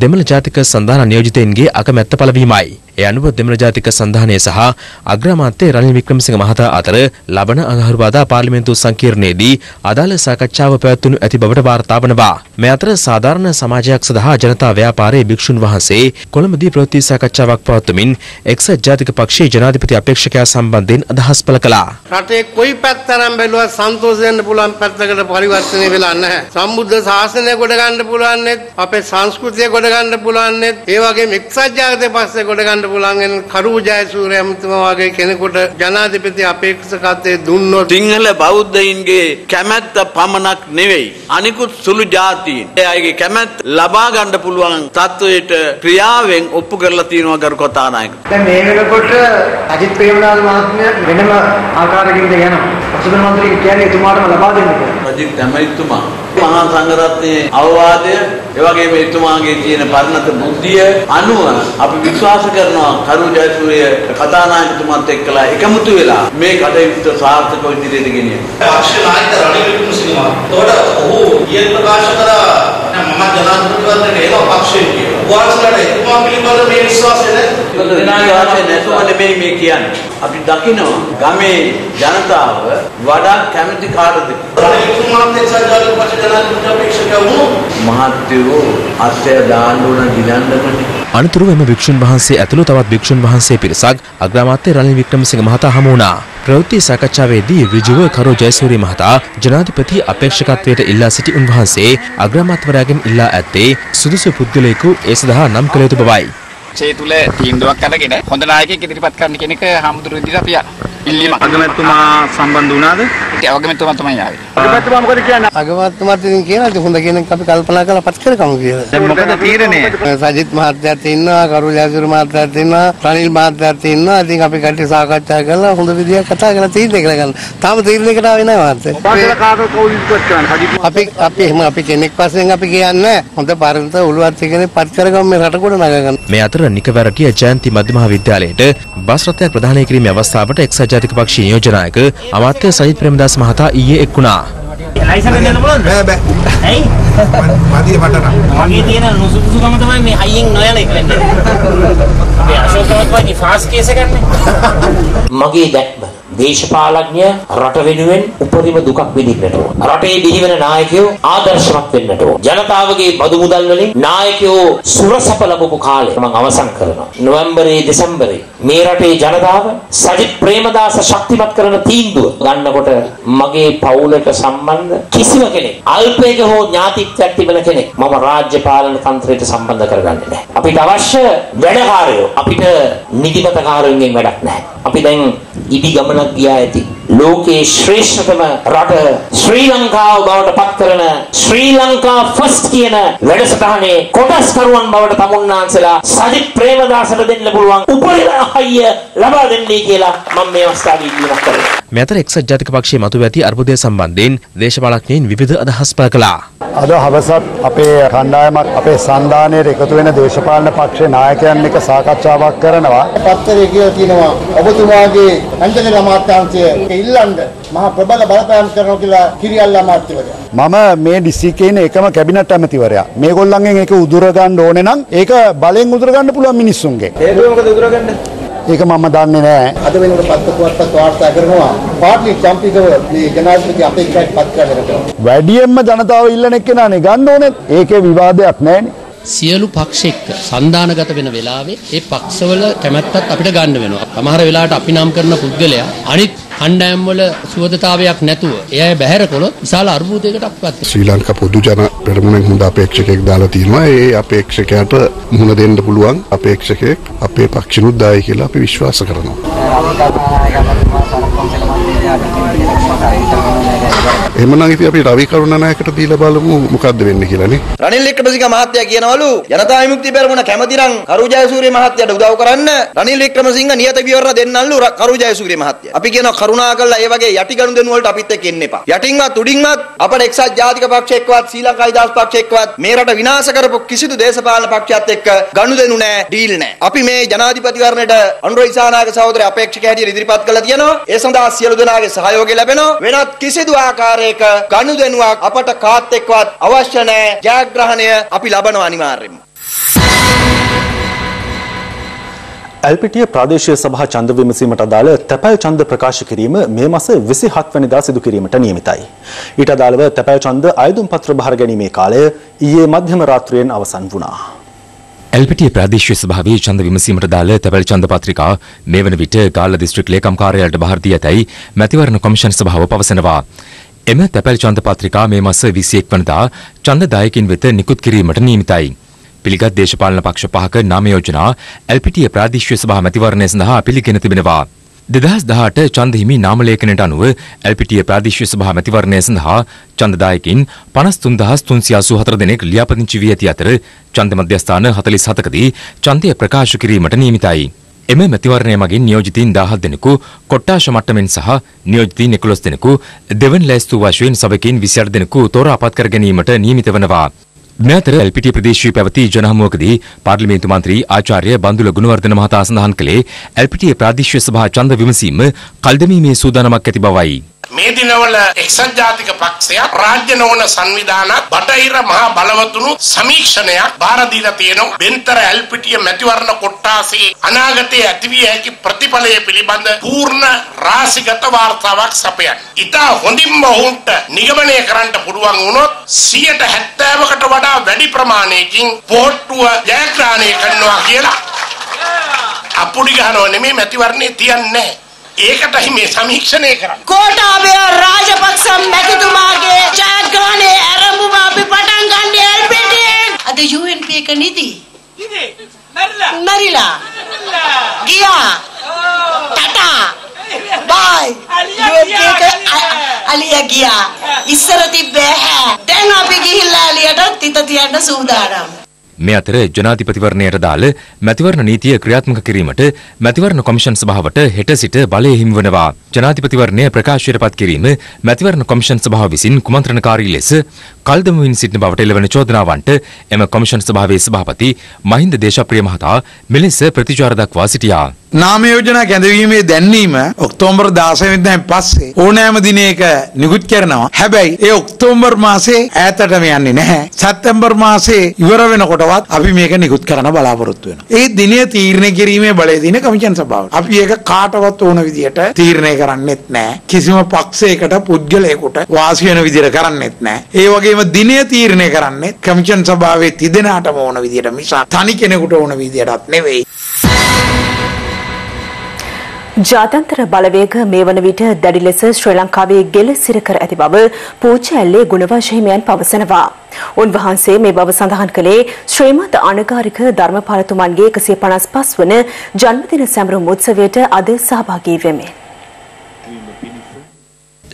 දෙමළ ජාතික සන්ධාන නියෝජිතයින්ගේ අකමැත්ත පළවීමයි. ඒ අනුව දෙමළ ජාතික සන්ධානය සහ අග්‍රාමාත්‍ය රනිල් වික්‍රමසිංහ මහතා අතර ලබන අඟහරුවාදා පාර්ලිමේන්තු සංකීර්ණයේදී අදාළ සාකච්ඡාව පැවැත්වනු ඇති බවට වාර්තා වනවා. මේ අතර සාධාරණ සමාජයක් සඳහා ජනතා ව්‍යාපාරයේ භික්ෂුන් වහන්සේ කොළඹදී ප්‍රවෘත්ති සාකච්ඡාවක් පවත්වමින් එක්සත් ජාතික පක්ෂයේ ජනාධිපති අපේක්ෂකයා සම්බන්ධයෙන් අදහස් පළ කළා. රටේ කොයි පැත්තරම් බැලුවත් සන්තෝෂ වෙන්න පුළුවන් පැත්තකට පරිවර්තනය වෙලා නැහැ. සම්බුද්ධ ශාසනය ගොඩ ගන්න පුළුවන් නෙත් අපේ සංස්කෘතිය ගොඩ ගන්න පුළුවන් නෙත් ඒ වගේම එක්සත් ජාතික පස්සේ ගොඩ ගන්න පුළුවන් වෙන කරු ජයසූරිය ඇමතුමා වගේ කෙනෙකුට ජනාධිපති අපේක්ෂකත්වයේ දුන්නොත් සිංහල බෞද්ධයින්ගේ කැමැත්ත පමණක් නෙවෙයි අනිකුත් සුළු ජාතීන් එයාගේ කැමැත්ත ලබා ගන්න පුළුවන් තත්වයට ක්‍රියාවෙන් ඔප්පු කරලා තියෙනවා ගරු කතානායක. දැන් මේ වෙනකොට අජිත් ප්‍රේමලාල් මහත්මයා වෙනම ආකාරයකින්ද යනවා. ප්‍රධාන මන්ත්‍රී කියන්නේ එතුමාටම ලබා දෙන්න කියලා. රජිත් ඇමතිතුමා මහා සංඝරත්නයේ අවවාදය එවැගේම එතුමාගේ තියෙන පරණත බුද්ධිය අනුව අපි විශ්වාස කරනවා කරු ජයසූරිය කතානායකතුමත් එක්කලා එකමුතු වෙලා මේ කටයුත්ත සාර්ථකව ඉදිරියට ගෙනියන්න. පක්ෂ නායක රනිල් වික්‍රමසිංහ මහත්තයාට ඔහු ඊයේ ප්‍රකාශ කරා මම ජනාධිපතිවරණයට එනවා පක්ෂයෙන් කියලා. වාසලට එතුමා පිළිබඳ මේ විශ්වාසය නැහැ. විශ්වාසය නැතුව නෙමෙයි මේ කියන්නේ. අපි දකිනවා ගමේ ජනතාව වඩා කැමති කාටද? රනිල් වික්‍රමසිංහ එක්සත් පක්ෂ ජනාධිපති අපේක්ෂකයා වුණු මහත්වෝ අත්ය දාන්න ඕන ගිලන්නමනේ. අනතුරුව එම භික්ෂුන් වහන්සේ ඇතුළු තවත් භික්ෂුන් වහන්සේ පිරිසක් අග්‍රාමාත්‍ය රනිල් වික්‍රමසිංහ මහතා හමු වුණා. ප්‍රවෘත්ති සාකච්ඡාවේදී ඍජුව කරු ජයසූරිය මහතා ජනාධිපති අපේක්ෂකත්වයට ඉල්ලා සිටි උන්වහන්සේ අග්‍රාමාත්‍යවරයාගෙන් ඉල්ලා ඇත්තේ සුදුසු පුද්ගලයෙකු ඒ සඳහා නම් කළ යුතු බවයි. සේ තුල තීන්දුවක් අරගෙන හොඳ නායකයෙක් ඉදිරිපත් කරන්න කෙනෙක් හාමුදුරු විදිහට අපි ඉල්ලීමක්. අගමැතිතුමා සම්බන්ධ වුණාද? අගමැතිතුමා තමයි ආවේ. අගමැතිතුමා මොකද කියන්නේ? අගමැතිතුමාත් ඉතින් කියනවා ඉතින් හොඳ කෙනෙක් අපි කල්පනා කරලා පත් කරගමු කියලා. දැන් මොකද තීරණය? සජිත් මහත්තයාත් ඉන්නවා, කරු ජයසූරිය මහත්තයාත් ඉන්නවා, රනිල් මහත්තයාත් ඉන්නවා. ඉතින් අපි කට්ටිය සාකච්ඡා කරලා හොඳ විදියක් කතා කරලා තීරණය කරගන්න. තාම තීරණයකට ආවේ නැහැ මහත්තයා. අපි අපි එහෙම අපි කෙනෙක් වශයෙන් අපි කියන්නේ හොඳ පරිණත උළුවත් කෙනෙක් පත් කරගමු මේ රට ගොඩ නගගන්න. මේ අතර නිකවැරටිය ජයන්ති මධ්‍ය මහා විද්‍යාලයට බස් රථයක් ප්‍රදානය කිරීමේ අවස්ථාවට එක්සත් ජාතික පක්ෂයේ නියෝජනායක අමාත්‍ය සජිත් ප්‍රේමදාස මහතා ඊයේ එක් වුණා. ලයිසන් දෙන්න පුළුවන්ද? බෑ බෑ. ඇයි? මදිය මට නම්. මගේ තියෙන නුසුසුකම තමයි මේ හයියෙන් නොයන එක වෙන්නේ. අපි අශෝක මහත්මයාගේ ෆාස්ට් කේස් එකක්නේ. මගේ දැක්ම දේශපාලඥය රට වෙනුවෙන් උපරිම දුකක් විඳින්නට ඕන. රටේ බිහිවෙන නායකයෝ ආදර්ශමත් වෙන්නට ඕන. ජනතාවගේ බදු මුදල් වලින් නායකයෝ සුරසප ලැබපු කාලය මම අවසන් කරනවා. නොවැම්බරේ දෙසැම්බරේ මේ රටේ ජනතාව සජිත් ප්‍රේමදාස ශක්තිමත් කරන තීන්දුව ගන්නකොට මගේ පවුලට සම්බන්ධ කිසිම කෙනෙක් අල්පයක හෝ ඥාතිත්වයක් තිබෙන කෙනෙක් මම රාජ්‍ය පාලන තන්ත්‍රයට සම්බන්ධ කරගන්නේ නැහැ. අපිට අවශ්‍ය වැඩකාරයෝ අපිට නිදිමතකාරයන්ගෙන් වැඩක් නැහැ. අපි දැන් ඉදි ගමනක් ගියා ඇති. ලෝකේ ශ්‍රේෂ්ඨතම රට ශ්‍රී ලංකාව බවට පත් කරන ශ්‍රී ලංකා ෆස්ට් කියන වැඩසටහනේ කොටස්කරුවන් බවට තමුන්නාන්සලා සජිත් ප්‍රේමදාසට දෙන්න පුළුවන් උපරිම හයිය ලබා දෙන්නේ කියලා මම මේ අවස්ථාවේ ඉල්ලීමක් කරනවා. මේ අතර එක්සත් ජාතික පක්ෂයේ මතුව ඇති අර්බුදය සම්බන්ධයෙන් දේශපාලඥයින් විවිධ අදහස් පළ කළා. අද හවසත් අපේ කණ්ඩායමක් අපේ සන්ධානයට එකතු වෙන දේශපාලන පක්ෂේ නායකයන් එක්ක සාකච්ඡාවක් කරනවා. පත්තරේ කියලා තියෙනවා ඔබතුමාගේ අන්තර්ගත අමාත්‍යාංශය ඉල්ලන්න මහා ප්‍රබල බලපෑම් කරනවා කියලා කිරියල්ල අමාත්‍යවරයා. මම මේ ඩිසිකේන එකම කැබිනට් ඇමතිවරයා. මේගොල්ලන්ගෙන් ඒක උදුර ගන්න ඕනේ නම් ඒක බලෙන් උදුර ගන්න පුළුවන් මිනිස්සුන්ගේ. හේතුව මොකද උදුරගන්නේ? ඒක මම දන්නේ නැහැ. අද වෙනකොට පත්ත පුවත්පත් වාර්තා කරනවා පාර්ලි කම්පිකව මේ ජනාධිපති අපේක්ෂාවට පත් කරගෙන වැඩියෙන්ම ජනතාව ඉල්ලන එක්කෙනානේ ගන්න ඕනේ. ඒකේ විවාදයක් නැහැනේ. සියලු පක්ෂ එක්ක සන්දානගත වෙන වෙලාවේ ඒ පක්ෂවල කැමැත්තත් අපිට ගන්න වෙනවා. සමහර වෙලාවට අපි නම් කරන පුද්ගලයා අනිත් කණ්ඩායම් වල සුවදතාවයක් නැතුව එයා බැහැර කළොත් විශාල අර්බුදයකට අපවත් ශ්‍රී ලංකා පොදු ජන පෙරමුණෙන් හොඳ අපේක්ෂකයෙක් දාලා තියෙනවා. ඒ අපේක්ෂකයාට මුහුණ දෙන්න පුළුවන් අපේක්ෂකයෙක් අපේ පක්ෂිනුත් දායි කියලා අපි විශ්වාස කරනවා. එහෙමනම් ඉතින් අපි රවි කරුණානායකට දීලා බලමු මොකද්ද වෙන්නේ කියලානේ. රනිල් වික්‍රමසිංහ මහත්තයා කියනවලු ජනතා විමුක්ති පෙරමුණ කැමති නම් කරු ජයසූරිය මහත්තයාට උදව් කරන්න රනිල් වික්‍රමසිංහ නියත විවරණ දෙන්නල්ලු ර- කරු ජයසූරිය මහත්තයා. අපි කියනවා කරුණා කරලා ඒ වගේ යටි ගනුදෙනු වලට අපිත් එක්ක එන්න එපා. යටින්වත් උඩින්වත් අපට එක්සත් ජාතික පක්ෂයකවත් ශ්‍රී ලංකා නිදහස් පක්ෂයකවත් මේ රට විනාශ කරපු කිසිදු දේශපාලන පක්ෂයත් එක්ක ගනුදෙනු නැහැ, ඩීල් නැහැ. අපි මේ ජනාධිපතිවරණයට අනුර ඉසානායක සහෝදරය අපේක්ෂක හැටියට ඉදිරිපත් කළා තියෙනවා. ඒ සඳහා සියලු දෙනාගේ සහයෝගය ලැබෙනවා. වෙනත් කිසිදු ආකාරයක ගනුදෙනුවක් අපට කාත් එක්කවත් අවශ්‍ය නැහැ. ජයග්‍රහණය අපි ලබනවා අනිවාර්යයෙන්ම. ඇල්පිටිය ප්‍රාදේශීය සභා ඡන්ද විමසීමට අදාළ තැපැල් ඡන්ද ප්‍රකාශ කිරීම මේ මාස 27 වෙනිදා සිදු කිරීමට නියමිතයි. ඊට අදාළව තැපැල් ඡන්ද අයදුම් පත්‍ර බහර ගැනීමේ කාලය ඊයේ මධ්‍යම රාත්‍රියෙන් අවසන් වුණා. එල්පිටිය ප්‍රාදේශීය සභාවේ ඡන්ද විමසීමට දාළ තැපැල් ඡන්ද පත්‍රිකා මේ වන විට ගාල්ල දිස්ත්‍රික් ලේකම් කාර්යාලයට බහර දී ඇතැයි මැතිවරණ කොමිෂන් සභාව පවසනවා. එම තැපැල් ඡන්ද පත්‍රිකා මේ මාස 21 වනදා ඡන්ද දායකින් වෙත නිකුත් කිරීමට නියමිතයි. පිළිගත් දේශපාලන පක්ෂ පහක නාම යෝජනා එල්පිටිය ප්‍රාදේශීය සභා මැතිවරණය සඳහා පිළිගෙන තිබෙනවා. දෙදහස් දහට චන්ද හිමි නාමලේඛනයට අනුව එල්පිටිය ප්‍රාදේශීය සභා මැතිවරණය සඳහා ඡන්දදායකින් 53384 දෙනෙක් ලියාපදිංචි වී ඇති අතර ඡන්ද මධ්‍යස්ථාන 47කදී ඡන්දය ප්‍රකාශ කිරීමට නියමිතයි. එම මැතිවරණය මගින් නියෝජිතීන් 17 දෙනෙකු කොට්ටාශ මට්ටමින් සහ නියෝජිතීන් 11 දෙනෙකු දෙවන ලැයිස්තු වශයෙන් සභකින් 28 දෙනෙකු තෝරා පත් කර ගැනීමට නියමිත වනවා. මේ අතර එල්පිටිය ප්‍රදේශයේ පැවති ජනහමුවකදී පාර්ලිමේන්තු මන්ත්‍රී ආචාර්ය බන්දුල ගුණවර්ධන මහතා සඳහන් කළේ එල්පිටිය ප්‍රාදේශීය සභා ඡන්ද විමසීම කල්දමීමේ සූදානමක් ඇති බවයි. මේ දිනවල එක්සත් ජාතික පක්ෂයක් රාජ්‍ය නොවන සංවිධානත් බටහිර මහා බලවතුණු සමීක්ෂණයක් බාර දීලා තියෙනවා බෙන්තර ඇල්පිටිය මැතිවරණ කොට්ටාසේ අනාගතයේ ඇතිවිය හැකි ප්‍රතිඵලය පිළිබඳ පූර්ණ රාශිගත වාර්තාවක් සපයන. ඉතා හොඳින්ම ඔවුන්ට නිගමනය කරන්න පුළුවන් වුණොත් 70%කට වඩා වැඩි ප්‍රමාණයකින් පොහොට්ටුව ජයග්‍රහණය කරනවා කියලා අපුඩි ගහනව නෙමෙයි මැතිවරණේ තියන්නේ නැහැ. ඒකටයි මේ සමීක්ෂණය කරන්නේ. කෝටාභය රාජපක්ෂ මැතිතුමාගේ ජයග්‍රහණය ආරම්භව අපි පටන් ගන්න එල්පෙටියෙන්. අද UNP එක නිදි. මැරිලා. ගියා. ටටා. බයි. UNP එක අලිය ගියා. ඉස්සර තිබ්බේ හැ. දැන් අපි ගිහිල්ලා අලියට තිත තියන්න සූදානම්. මේ අතර ජනාධිපතිවරණයට දාළ මැතිවරණ නීතිය ක්‍රියාත්මක කිරීමට මැතිවරණ කොමිෂන් සභාවට හෙට සිට බලය හිමිවනවා. ජනාධිපතිවරණය ප්‍රකාශයට පත් කිරීම මැතිවරණ කොමිෂන් සභාව විසින් කුමන්ත්‍රණකාරී ලෙස කල්දමුවින් සිටින බවට එළවන චෝදනාවන්ට එම කොමිෂන් සභාවේ සභාපති මහින්ද දේශප්‍රිය මහතා මෙලෙස ප්‍රතිචාර දක්වා සිටියා. නාම යෝජනා කැඳවීමේ දැන්වීම ඔක්තෝබර් 16 වෙනිදාන් පස්සේ ඕනෑම දිනයක නිකුත් කරනවා. හැබැයි ඒ ඔක්තෝබර් මාසේ ඈතටම යන්නේ නැහැ. සැප්තැම්බර් මාසේ ඉවර වෙනකොටවත් අපි මේක නිකුත් කරන්න බලාපොරොත්තු වෙනවා. ඒ දිනය තීරණය කිරීමේ බලය දින කමිෂන් සභාවට. අපි ඒක කාටවත් ඕන විදියට තීරණය කරන්නෙත් නැහැ. කිසිම පක්ෂයකට පුද්ගලයෙකුට වාසි වෙන විදියට කරන්නෙත් නැහැ. ඒ වගේම දිනය තීරණය කරන්නේ කමිෂන් සභාවේ තිදෙනාටම ඕන විදියට මිසක් තනි කෙනෙකුට ඕන විදියටත් නෙවෙයි. ජාත්‍යන්තර බලවේග මේ වන විට දැඩි ලෙස ශ්‍රී ලංකාවේ ගෙල සිර කර ඇති බව පූජ්‍ය ඇල්ලේ ගුණවංශ හිමියන් පවසනවා. උන්වහන්සේ මේ බව සඳහන් කළේ ශ්‍රීමත් අනගාരിക ධර්මපාලතුමන්ගේ 155 වන ජන්මදින සැමරුම් උත්සවයට අද සහභාගී වෙමින්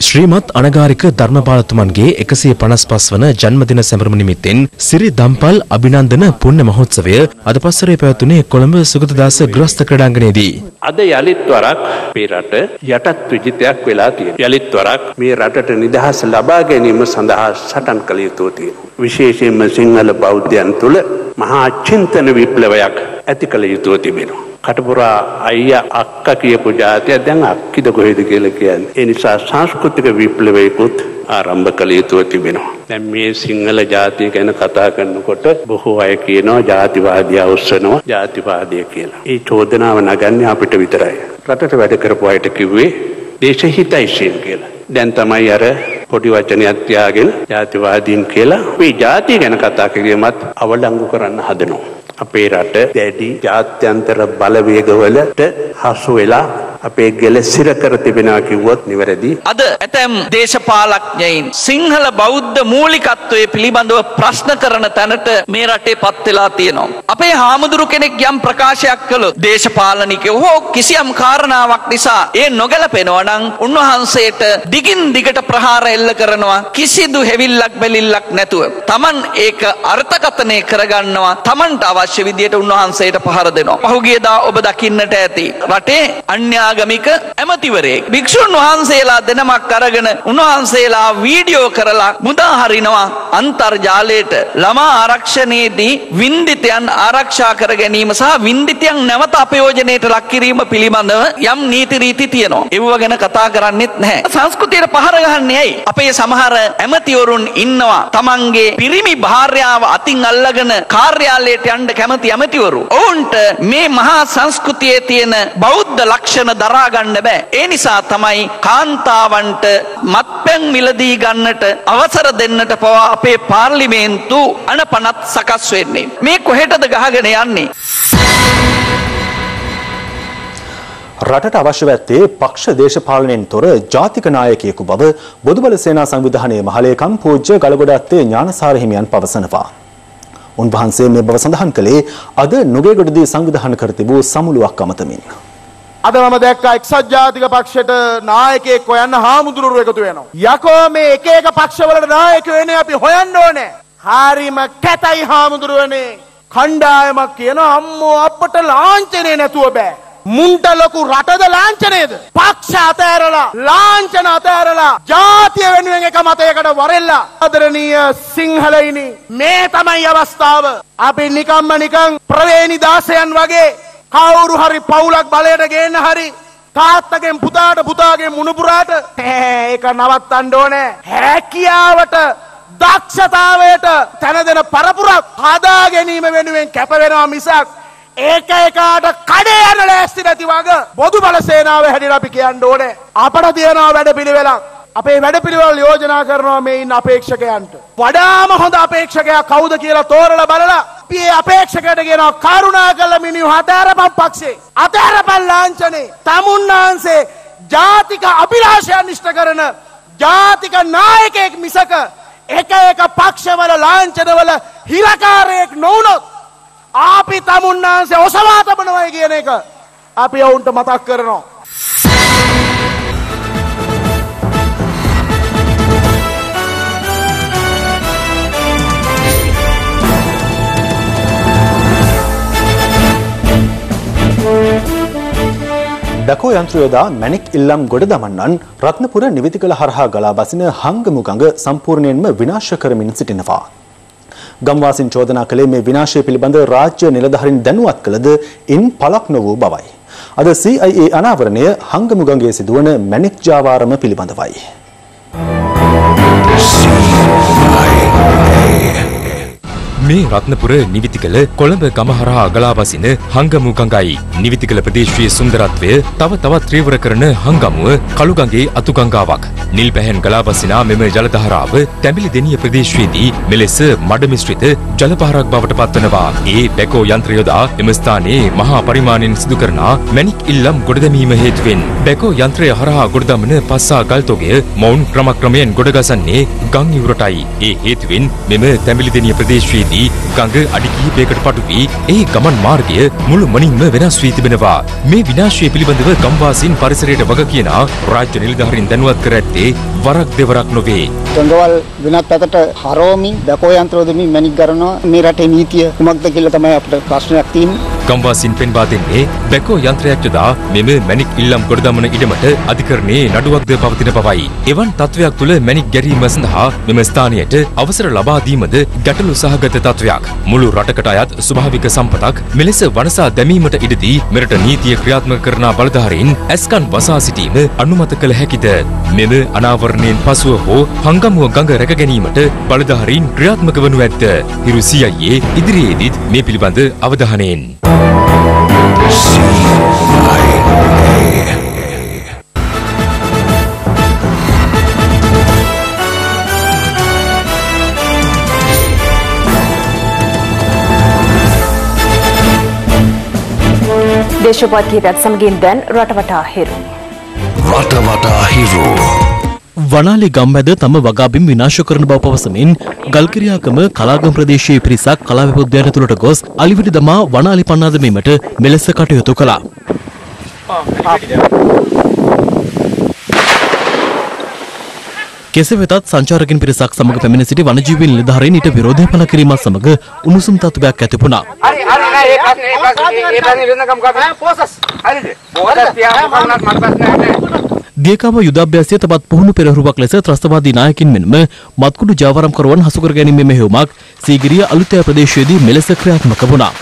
ශ්‍රීමත් අනගාരിക ධර්මපාලතුමන්ගේ 155 වන ජන්මදින සැමරුම නිමිත්තෙන් සිරි දම්පල් අභිනන්දන පුණ්‍ය මහෝත්සවය අද පස්වරේ පැවැතුනේ කොළඹ සුගතදාස ගෘහස්ත ක්‍රීඩාංගණයේදී. අද යළිත් වරක් මේ රට යටත් විජිතයක් වෙලා තියෙනවා. යළිත් වරක් මේ රටට නිදහස ලබා ගැනීම සඳහා සටන් කළ යුතු තියෙනවා. විශේෂයෙන්ම සිංහල බෞද්ධයන් තුළ මහා චින්තන විප්ලවයක් ඇති කළ යුතුව තිබෙනවා. කටපුරා අයියා අක්කා කියපු ජාතිය දැන් අක්කිද කොහෙද කියලා කියන්නේ. ඒ නිසා සංස්කෘතික විප්ලවයකුත් ආරම්භ කළ යුතුව තිබෙනවා. දැන් මේ සිංහල ජාතිය ගැන කතා කරනකොට බොහෝ අය කියනවා ජාතිවාදියා උස්සනවා ජාතිවාදය කියලා. ඒ චෝදනාව නගන්නේ අපිට විතරයි. රටට වැඩ කරපු අයට කිව්වේ දේශහිතයිශීල් කියලා. දැන් තමයි අර පොඩි වචනයක් තියාගෙන ජාතිවාදීන් කියලා මේ ජාතිය ගැන කතා කිරීමත් අවලංගු කරන්න හදනවා. අපේ රට දැඩි ජාත්‍යන්තර බලවේගවලට හසු වෙලා අපේ ගෙල සිර කර තිබෙනවා කිව්වොත් නිවැරදි. අද ඇතැම් දේශපාලඥයින් සිංහල බෞද්ධ මූලිකත්වය පිළිබඳව ප්‍රශ්න කරන තැනට මේ රටේ පත් වෙලා තියෙනවා. අපේ හාමුදුරු කෙනෙක් යම් ප්‍රකාශයක් කළොත් දේශපාලනිකයෝ හෝ කිසියම් කාරණාවක් නිසා ඒ නොගැලපෙනවා නම් උන්වහන්සේට දිගින් දිගට ප්‍රහාර එල්ල කරනවා කිසිදු හෙවිල්ලක් බැලිල්ලක් නැතුව. Taman ඒක අර්ථකථනය කරගන්නවා Tamanට අවශ්‍ය විදියට උන්වහන්සේට පහර දෙනවා. පහුගියදා ඔබ දකින්නට ඇති. රටේ අන්‍යාගමික ඇමතිවරයෙක් භික්ෂුන් වහන්සේලා දෙනමක් අරගෙන උන්වහන්සේලා වීඩියෝ කරලා මුදා හරිනවා අන්තර්ජාලයට ළමා ආරක්ෂණයේදී වින්දිතයන් ආරක්ෂා කර ගැනීම සහ වින්දිතයන් නැවත අපයෝජනයට ලක් කිරීම පිළිබඳව යම් නීති රීති තියෙනවා. ඒව ගැන කතා කරන්නෙත් නැහැ. සංස්කෘතියට පහර ගහන්නේ ඇයි? අපේ සමහර ඇමතිවරුන් ඉන්නවා තමන්ගේ පිරිමි භාර්යාව අතින් අල්ලගෙන කාර්යාලයට යන්න කැමති ඇමතිවරු. ඔවුන්ට මේ මහා සංස්කෘතියේ තියෙන බෞද්ධ ලක්ෂණ දරා ගන්න බෑ. ඒ නිසා තමයි කාන්තාවන්ට මත්පැන් මිලදී ගන්නට අවසර දෙන්නට පවා අපේ පාර්ලිමේන්තු අනපනත් සකස් වෙන්නේ. මේ කොහෙටද ගහගෙන යන්නේ? රටට අවශ්‍ය ඇත්තේ පක්ෂ දේශපාලනයෙන් තොර ජාතික නායකයෙකු බව බොදුබල සේනා සංවිධානයේ මහලේකම් පූජ්‍ය ගලගොඩත්තේ ඥානසාර හිමියන් පවසනවා. උන්වහන්සේ මේ බව සඳහන් කළේ අද නුගේගොඩදී සංවිධාන කර තිබූ සමුළුවක් අමතමින්. අද මම දැක්කා එක්සත් ජාතික පක්ෂයට නායකයෙක් හොයන්න හාමුදුරුවෝ එකතු වෙනවා. යකෝ මේ එක එක පක්ෂවලට නායකයෝ එන්නේ අපි හොයන්න ඕනේ. හරිම කැතයි හාමුදුරුවනේ. කණ්ඩායමක් කියන අම්මෝ අපට ලාංඡනේ නැතුව බෑ. මුන්ට ලොකු රටද ලාංඡනේද? පක්ෂ අතෑරලා ලාංඡන අතෑරලා ජාතිය වෙනුවෙන් එක මතයකට වරෙල්ලා ආදරණීය සිංහලයිනි මේ තමයි අවස්ථාව. අපි නිකම්ම නිකන් ප්‍රවේණි දාසයන් වගේ කවුරු හරි පවුලක් බලයට ගේන්න හරි තාත්තගෙන් පුතාට පුතාගේ මුණුපුරාට ඒක නවත්තන්න ඕනේ. හැකියාවට දක්ෂතාවයට තැන දෙන පරපුරක් හදා ගැනීම වෙනුවෙන් කැප වෙනවා මිසක් ඒක එකාට කඩේ යන ලෑස්ති නැති වග බොදු බල සේනාව හැටියට අපි කියන්න ඕනේ. අපට තියෙනවා වැඩපිළිවෙලක් අපේ වැඩපිළිවෙල යෝජනා කරනවා මේ ඉන්න අපේක්ෂකයන්ට. වඩාම හොඳ අපේක්ෂකයා කවුද කියලා තෝරලා බලලා අපි ඒ අපේක්ෂකයට කියනවා කරුණා කළ මිනිහු අතෑරපන් පක්ෂේ අතෑරපන් ලාංඡනේ තමුන්නාන්සේ ජාතික අභිලාෂයන් ඉෂ්ට කරන ජාතික නායකයෙක් මිසක එක එක පක්ෂවල ලාංඡනවල හිරකාරයෙක් නොවුනොත් අපි තමුන්නාන්සේ ඔසවා තබනවයි කියන එක අපි ඔවුන්ට මතක් කරනවා. බැකෝ යන්ත්‍ර යොදා මැණික් ඉල්ලම් ගොඩ දමන්නන් රත්නපුර නිවිතිකල හරහා ගලා බසින හංගමු ගඟ සම්පූර්ණයෙන්ම විනාශ කරමින් සිටිනවා. ගම්වාසින් චෝදනා කළේ මේ විනාශය පිළිබඳ රාජ්‍ය නිලධාරීන් දැනුවත් කළද ඉන් පළක් නො වූ බවයි. අද CIA අනාවරණය හංගමු ගඟේ සිදුවන මැණික් ජාවාරම පිළිබඳවයි. මේ රත්නපුර නිවිතිකල කොළඹ ගමහරහා අගලා බසින හංගමු ගඟයි. නිවිතිකල ප්‍රදේශයේ සුන්දරත්වය තව තවත් ත්‍රීවර කරන හංගමුව කළුගඟේ අතුගංගාවක්. නිල් පැහැන් ගලා බසිනා මෙම ජලධාරාව තැඹිලි දෙනිය ප්‍රදේශයේදී මෙලෙස මඩ මිශ්‍රිත ජලපහරක් බවට පත්වනවා. ඒ බැකෝ යන්ත්‍ර යොදා එම ස්ථානයේ මහා පරිමාණයෙන් සිදු කරන මැණික් ඉල්ලම් ගොඩ දැමීම හේතුවෙන් බැකෝ යන්ත්‍රය හරහා ගොඩ දමන පස්සා ගල්තොගය මොවුන් ක්‍රමක්‍රමයෙන් ගොඩ ගසන්නේ ගම් ඉවුරටයි. ඒ හේතුවෙන් මෙම තැඹිලි දෙනිය ප්‍රදේශයේදී ගඟ අඩි කිහිපයකට පටු වී ඒ ගමන් මාර්ගය මුළු මනින්ම වෙනස් වී තිබෙනවා. මේ විනාශය පිළිබඳව ගම්වාසීන් පරිසරයට වග කියන රාජ්‍ය නිලධාරීන් දැනුවත් කර ඇත්තේ වරක් දෙවරක් නොවේ. ගංගවල් වෙනත් පැතට හරෝමින් බැකෝ යන්ත්‍ර යොදමින් මැණික් ගරනවා මේ රටේ නීතිය කුමක්ද කියලා තමයි අපිට ප්‍රශ්නයක් තියෙන්නේ. ගම්වාසීන් පෙන්වා දෙන්නේ බැකෝ යන්ත්‍රයක් යොදා මෙම මැණික් ඉල්ලම් ගොඩ දමන ඉඩමට අධිකරණයේ නඩුවක්ද පවතින බවයි. එවන් තත්වයක් තුළ මැණික් ගැරීම සඳහා මෙම ස්ථානයට අවසර ලබා දීමද ගැටලු සහගත තත්වයක්. මුළු රටකට අයත් ස්වභාවික සම්පතක් මෙලෙස වනසා දැමීමට ඉඩදී මෙරට නීතිය ක්‍රියාත්මක කරන බලධාරීන් ඇස්කන් වසා සිටීම අනුමත කළ හැකිද. මෙම අනාවරණයෙන් පසුව හෝ හංගමුව ගඟ රැක ගැනීමට බලධාරීන් ක්‍රියාත්මක වනු ඇත්ත. හිරු සියයේ ඉදිරියේදීත් මේ පිළිබඳ අවධානයෙන්. Desa buat kita, semakin dan roda Hero. akhir, mata. වනාලි ගම්මැද තම වගාබිම් විනාශ කරන බව පවසමින් ගල්කිරියාකම කලාගම් ප්‍රදේශයේ පිරිසක් කලා විපුද්‍යාන තුළට ගොස් අලිවිඩි දමා වනාලි පන්නා දැමීමට මෙලෙස කටයුතු කළා. කෙසේ වෙතත් සංචාරකින් පිරිසක් සමග පැමිණ සිටි වනජීවී නිලධාරීන් ඊට විරෝධය පළ කිරීමත් සමග උණුසුම් තත්ත්වයක් ඇති වුණා. හරි හරි නෑ ඒ ප්‍රශ්නේ ඒ ප්‍රශ්නේ වෙනකම් කතා පෝසස් හරිද පෝසස් තියාගෙන කවුරුත් මට ප්‍රශ්නයක් නෑ දියකාව යුදාභ්‍යාසය තවත් පුහුණු පෙරහුරුවක් ලෙස ත්‍රස්තවාදී නායකින් මෙන්ම මත්කුඩු ජාවාරම්කරුවන් හසු කර ගැනීමේ මෙහෙයුමක් සීගිරිය අලුතෑ ප්‍රදේශයේදී මෙලෙස ක්‍රියාත්මක වුණා.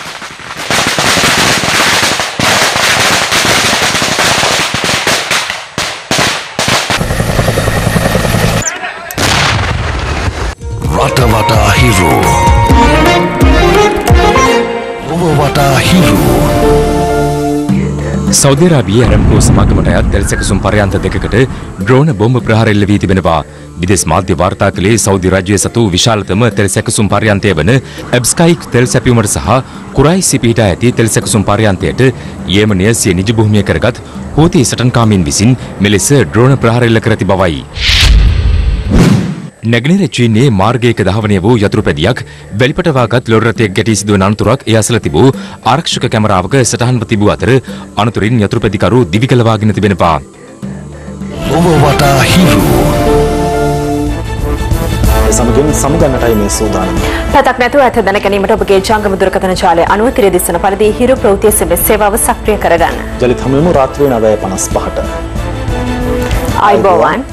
රට වටා හිරු සෞදරාබී ඇරම්කෝ සමාගමට අයත් තෙල් සැකසුම් පරයන්ත දෙකකට ඩ්‍රෝන බොම්බ ප්‍රහාර එල්ල වී තිබෙනවා. විදෙස් මාධ්‍ය වාර්තා කළේ සෞදි රාජ්‍යය සතු විශාලතම තෙල් සැකසුම් පරයන්තය වන ඇබ්ස්කයික් තෙල් සැපියුමට සහ කුරයි සිපිහිටා ඇති තෙල් සැකසුම් පරයන්තයට යේමනය සිය නිජ භූමිය කරගත් හෝති සටන්කාමීන් විසින් මෙලෙස ඩ්‍රෝන ප්‍රහාර එල්ල කර ඇති බවයි. නැගනීර චීනයේ මාර්ගයක දහවනය වූ යතුරුපැදියක් වැලිපටවාගත් ලොර් රථයක් ගැටී සිදුවන අනතුරක් ඒ අසල තිබූ ආරක්ෂක කැමරාවක සටහන්ව තිබූ අතර අනතුරින් යතුරුපැදිකරු දිවිකලවාගෙන තිබෙනවා. ඔබ වටා හිරු සමගින් සමුගන්නටයි මේ සූදානම. පැතක් නැතුව ඇත දැන ගැනීමට ඔබගේ ජංගම දුරකථන ජාලය අනුව තිරේ දිස්සන පරිදි හිරු ප්‍රවෘත්ති SMS සේවාව සක්‍රිය කරගන්න. ජලිත හමුවෙමු රාත්‍රී 9:55ට. ආයිබෝවන්